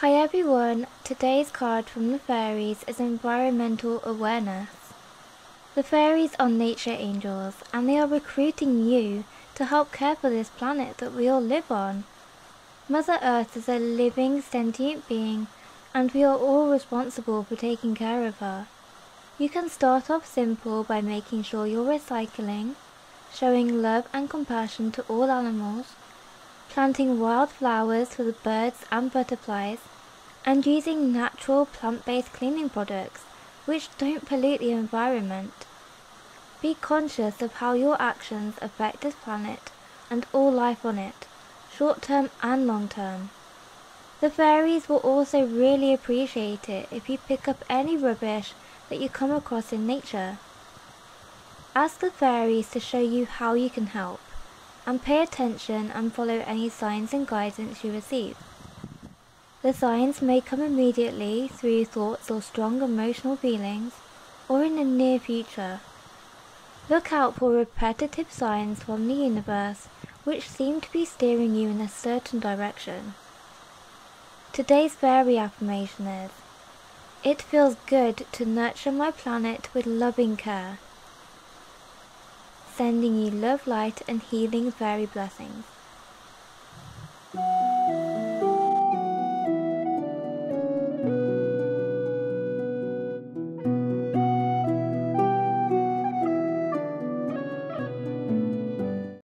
Hi everyone, today's card from the fairies is environmental awareness. The fairies are nature angels and they are recruiting you to help care for this planet that we all live on. Mother Earth is a living sentient being and we are all responsible for taking care of her. You can start off simple by making sure you're recycling, showing love and compassion to all animals, planting wildflowers for the birds and butterflies, and using natural plant-based cleaning products which don't pollute the environment. Be conscious of how your actions affect this planet and all life on it, short-term and long-term. The fairies will also really appreciate it if you pick up any rubbish that you come across in nature. Ask the fairies to show you how you can help and pay attention and follow any signs and guidance you receive. The signs may come immediately through thoughts or strong emotional feelings, or in the near future. Look out for repetitive signs from the universe which seem to be steering you in a certain direction. Today's fairy affirmation is, It feels good to nurture my planet with loving care sending you love, light, and healing fairy blessings.